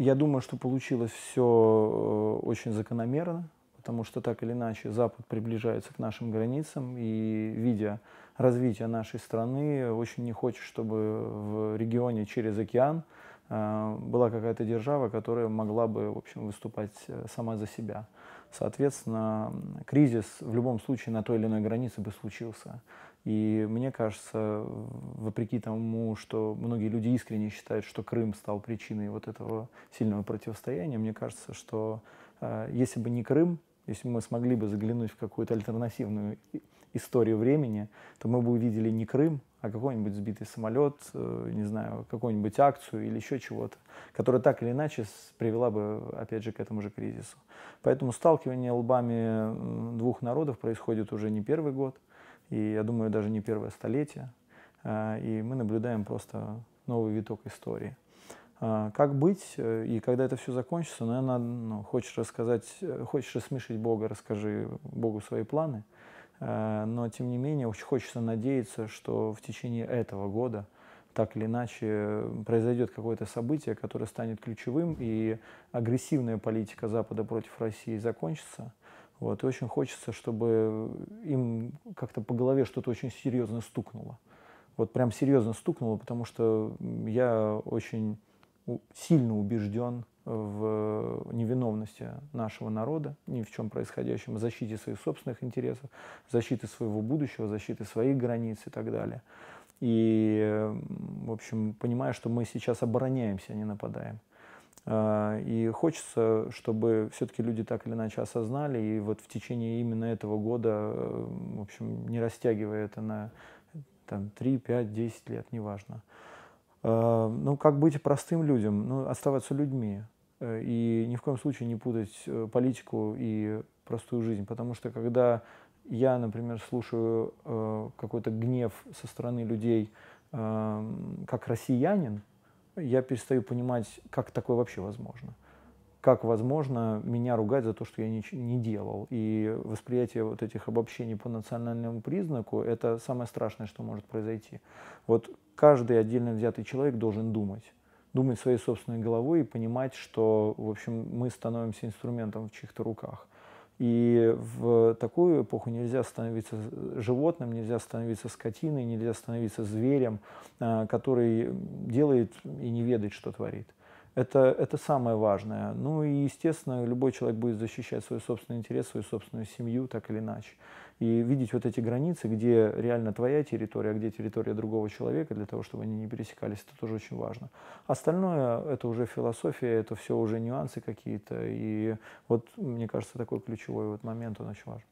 Я думаю, что получилось все очень закономерно, потому что так или иначе Запад приближается к нашим границам, и видя развитие нашей страны, очень не хочет, чтобы в регионе через океан э, была какая-то держава, которая могла бы, в общем, выступать э, сама за себя. Соответственно, кризис в любом случае на той или иной границе бы случился. И мне кажется, вопреки тому, что многие люди искренне считают, что Крым стал причиной вот этого сильного противостояния, мне кажется, что э, если бы не Крым, если бы мы смогли бы заглянуть в какую-то альтернативную историю времени, то мы бы увидели не Крым, а какой-нибудь сбитый самолет, э, не знаю, какую-нибудь акцию или еще чего-то, которая так или иначе привела бы, опять же, к этому же кризису. Поэтому сталкивание лбами двух народов происходит уже не первый год – и я думаю, даже не первое столетие. А, и мы наблюдаем просто новый виток истории. А, как быть, э, и когда это все закончится, наверное, ну, хочешь рассказать, э, хочешь рассмешить Бога, расскажи Богу свои планы. А, но, тем не менее, очень хочется надеяться, что в течение этого года так или иначе произойдет какое-то событие, которое станет ключевым, и агрессивная политика Запада против России закончится, вот, и очень хочется, чтобы им как-то по голове что-то очень серьезно стукнуло. Вот прям серьезно стукнуло, потому что я очень сильно убежден в невиновности нашего народа, ни в чем происходящем, защите своих собственных интересов, в защите своего будущего, в защите своих границ и так далее. И, в общем, понимая, что мы сейчас обороняемся, а не нападаем. А, и хочется, чтобы все-таки люди так или иначе осознали, и вот в течение именно этого года, э, в общем, не растягивая это на там, 3, 5, 10 лет, неважно. А, ну, как быть простым людям? Ну, оставаться людьми. Э, и ни в коем случае не путать э, политику и простую жизнь. Потому что когда я, например, слушаю какой-то гнев со стороны людей как россиянин, я перестаю понимать, как такое вообще возможно. Как возможно меня ругать за то, что я ничего не делал. И восприятие вот этих обобщений по национальному признаку – это самое страшное, что может произойти. Вот каждый отдельно взятый человек должен думать. Думать своей собственной головой и понимать, что, в общем, мы становимся инструментом в чьих-то руках. И в такую эпоху нельзя становиться животным, нельзя становиться скотиной, нельзя становиться зверем, а, который делает и не ведает, что творит. Это, это самое важное. Ну и, естественно, любой человек будет защищать свой собственный интерес, свою собственную семью, так или иначе. И видеть вот эти границы, где реально твоя территория, а где территория другого человека, для того, чтобы они не пересекались, это тоже очень важно. Остальное – это уже философия, это все уже нюансы какие-то. И вот, мне кажется, такой ключевой вот момент, он очень важен.